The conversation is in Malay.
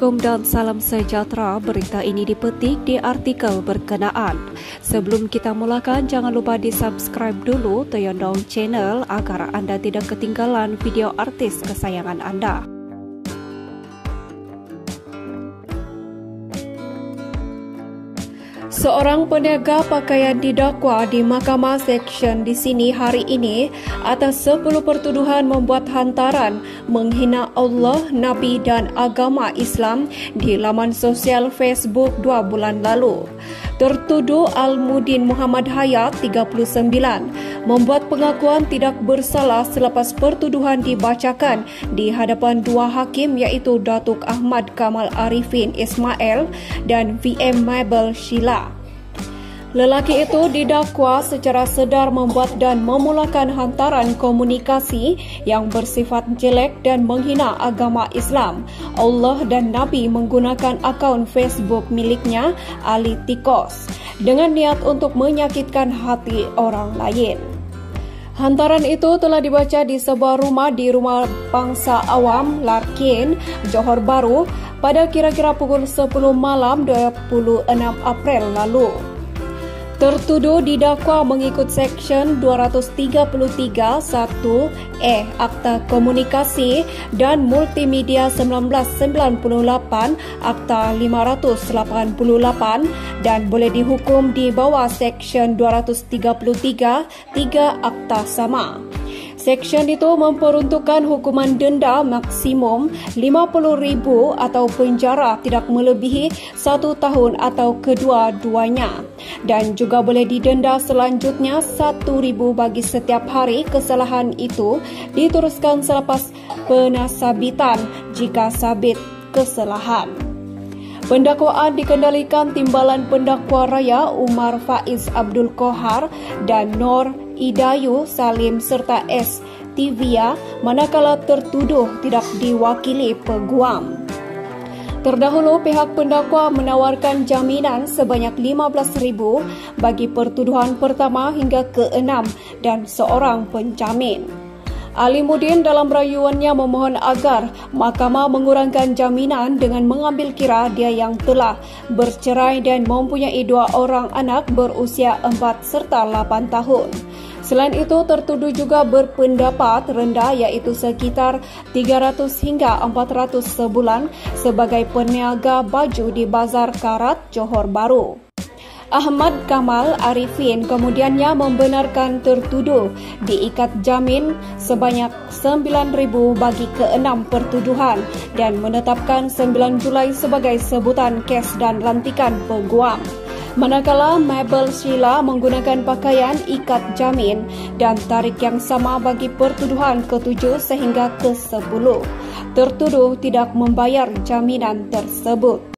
dan salam sejahtera. Berita ini dipetik di artikel berkenaan. Sebelum kita mulakan, jangan lupa di subscribe dulu Toyondong Channel agar anda tidak ketinggalan video artis kesayangan anda. Seorang peniaga pakaian didakwa di Mahkamah Seksyen di sini hari ini atas 10 pertuduhan membuat hantaran menghina Allah, Nabi dan agama Islam di laman sosial Facebook dua bulan lalu. Tertuduh Al-Mudin Muhammad Hayat, 39, membuat pengakuan tidak bersalah selepas pertuduhan dibacakan di hadapan dua hakim iaitu Datuk Ahmad Kamal Arifin Ismail dan VM Mabel Sheila. Lelaki itu didakwa secara sedar membuat dan memulakan hantaran komunikasi yang bersifat jelek dan menghina agama Islam. Allah dan Nabi menggunakan akaun Facebook miliknya Ali Tikos dengan niat untuk menyakitkan hati orang lain. Hantaran itu telah dibaca di sebuah rumah di Rumah Bangsa Awam, Larkin, Johor Baru pada kira-kira pukul 10 malam 26 April lalu. Tertuduh didakwa mengikut Seksyen 233 1E Akta Komunikasi dan Multimedia 1998 Akta 588 dan boleh dihukum di bawah Seksyen 233 3 Akta sama. Seksyen itu memperuntukkan hukuman denda maksimum RM50,000 atau penjara tidak melebihi satu tahun atau kedua-duanya dan juga boleh didenda selanjutnya RM1,000 bagi setiap hari kesalahan itu diteruskan selepas penasabitan jika sabit kesalahan. Pendakwaan dikendalikan Timbalan Pendakwa Raya Umar Faiz Abdul Kohar dan Nor Idayu Salim serta S. Tivia manakala tertuduh tidak diwakili peguam. Terdahulu pihak pendakwa menawarkan jaminan sebanyak RM15,000 bagi pertuduhan pertama hingga ke-6 dan seorang penjamin. Ali Mudin dalam rayuannya memohon agar mahkamah mengurangkan jaminan dengan mengambil kira dia yang telah bercerai dan mempunyai dua orang anak berusia 4 serta 8 tahun. Selain itu, tertuduh juga berpendapat rendah iaitu sekitar 300 hingga 400 sebulan sebagai peniaga baju di Bazar Karat, Johor Baru. Ahmad Kamal Arifin kemudiannya membenarkan tertuduh diikat jamin sebanyak 9,000 bagi keenam pertuduhan dan menetapkan 9 Julai sebagai sebutan kes dan lantikan peguam. Manakala Mabel Sheila menggunakan pakaian ikat jamin dan tarik yang sama bagi pertuduhan ke-7 sehingga ke-10. Tertuduh tidak membayar jaminan tersebut.